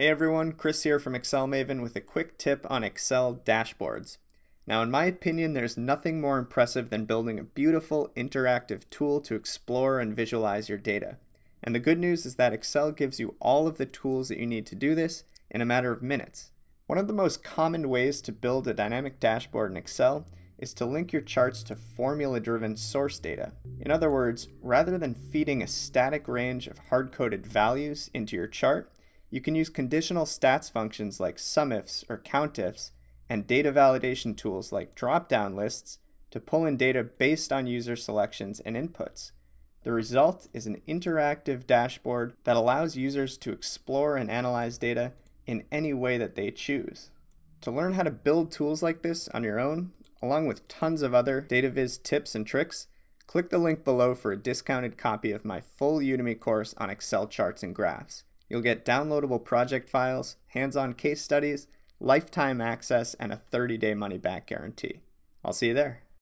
Hey everyone, Chris here from Excel Maven with a quick tip on Excel dashboards. Now in my opinion, there's nothing more impressive than building a beautiful interactive tool to explore and visualize your data. And the good news is that Excel gives you all of the tools that you need to do this in a matter of minutes. One of the most common ways to build a dynamic dashboard in Excel is to link your charts to formula-driven source data. In other words, rather than feeding a static range of hard-coded values into your chart, you can use conditional stats functions like sumifs or countifs and data validation tools like drop-down lists to pull in data based on user selections and inputs. The result is an interactive dashboard that allows users to explore and analyze data in any way that they choose. To learn how to build tools like this on your own, along with tons of other DataViz tips and tricks, click the link below for a discounted copy of my full Udemy course on Excel charts and graphs. You'll get downloadable project files, hands-on case studies, lifetime access, and a 30-day money-back guarantee. I'll see you there.